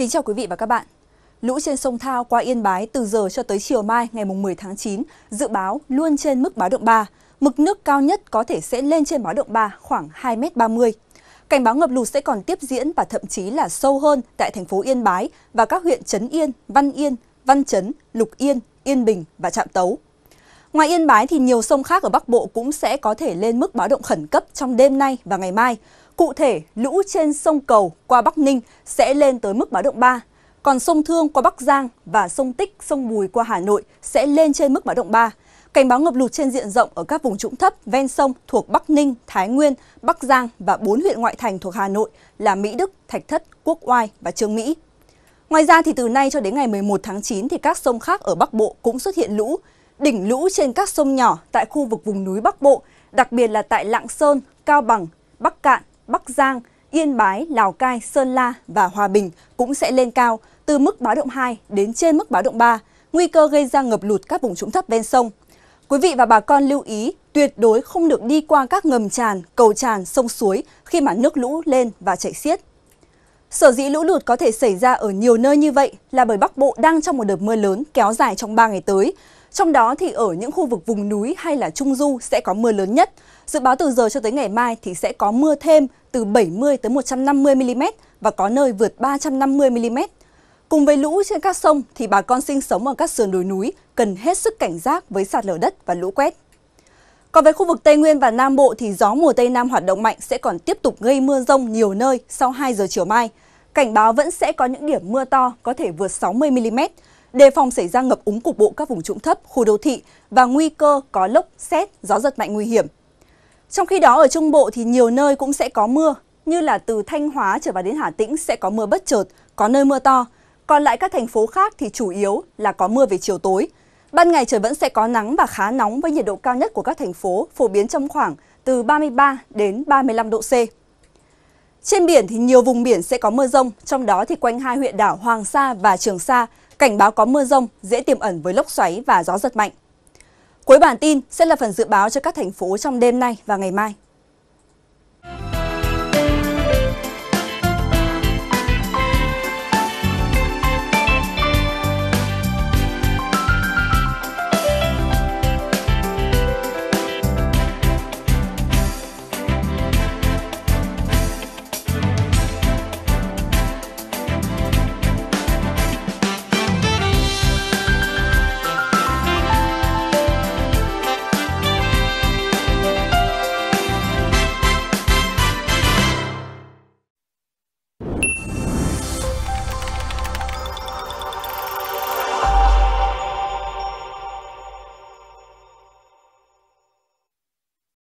Kính chào quý vị và các bạn. Lũ trên sông Thao qua Yên Bái từ giờ cho tới chiều mai ngày 10 tháng 9 dự báo luôn trên mức báo động 3. Mực nước cao nhất có thể sẽ lên trên báo động 3 khoảng 2m30. Cảnh báo ngập lụt sẽ còn tiếp diễn và thậm chí là sâu hơn tại thành phố Yên Bái và các huyện Trấn Yên, Văn Yên, Văn Chấn, Lục Yên, Yên Bình và Trạm Tấu. Ngoài Yên Bái thì nhiều sông khác ở Bắc Bộ cũng sẽ có thể lên mức báo động khẩn cấp trong đêm nay và ngày mai. Cụ thể, lũ trên sông Cầu qua Bắc Ninh sẽ lên tới mức báo động 3, còn sông Thương qua Bắc Giang và sông Tích, sông Bùi qua Hà Nội sẽ lên trên mức báo động 3. Cảnh báo ngập lụt trên diện rộng ở các vùng trũng thấp ven sông thuộc Bắc Ninh, Thái Nguyên, Bắc Giang và 4 huyện ngoại thành thuộc Hà Nội là Mỹ Đức, Thạch Thất, Quốc Oai và Trương Mỹ. Ngoài ra thì từ nay cho đến ngày 11 tháng 9 thì các sông khác ở Bắc Bộ cũng xuất hiện lũ. Đỉnh lũ trên các sông nhỏ tại khu vực vùng núi Bắc Bộ, đặc biệt là tại Lạng Sơn, Cao Bằng, Bắc Cạn, Bắc Giang, Yên Bái, Lào Cai, Sơn La và Hòa Bình cũng sẽ lên cao từ mức báo động 2 đến trên mức báo động 3, nguy cơ gây ra ngập lụt các vùng trũng thấp ven sông. Quý vị và bà con lưu ý tuyệt đối không được đi qua các ngầm tràn, cầu tràn, sông suối khi mà nước lũ lên và chảy xiết. Sở dĩ lũ lụt có thể xảy ra ở nhiều nơi như vậy là bởi Bắc Bộ đang trong một đợt mưa lớn kéo dài trong 3 ngày tới. Trong đó thì ở những khu vực vùng núi hay là trung du sẽ có mưa lớn nhất. Dự báo từ giờ cho tới ngày mai thì sẽ có mưa thêm từ 70 tới 150 mm và có nơi vượt 350 mm. Cùng với lũ trên các sông thì bà con sinh sống ở các sườn đồi núi cần hết sức cảnh giác với sạt lở đất và lũ quét. Còn với khu vực Tây Nguyên và Nam Bộ thì gió mùa Tây Nam hoạt động mạnh sẽ còn tiếp tục gây mưa rông nhiều nơi sau 2 giờ chiều mai. Cảnh báo vẫn sẽ có những điểm mưa to có thể vượt 60 mm, đề phòng xảy ra ngập úng cục bộ các vùng trũng thấp, khu đô thị và nguy cơ có lốc, xét, gió giật mạnh nguy hiểm. Trong khi đó ở Trung Bộ thì nhiều nơi cũng sẽ có mưa, như là từ Thanh Hóa trở vào đến Hà Tĩnh sẽ có mưa bất chợt, có nơi mưa to. Còn lại các thành phố khác thì chủ yếu là có mưa về chiều tối. Ban ngày trời vẫn sẽ có nắng và khá nóng với nhiệt độ cao nhất của các thành phố phổ biến trong khoảng từ 33 đến 35 độ C. Trên biển thì nhiều vùng biển sẽ có mưa rông, trong đó thì quanh hai huyện đảo Hoàng Sa và Trường Sa cảnh báo có mưa rông, dễ tiềm ẩn với lốc xoáy và gió giật mạnh. Cuối bản tin sẽ là phần dự báo cho các thành phố trong đêm nay và ngày mai.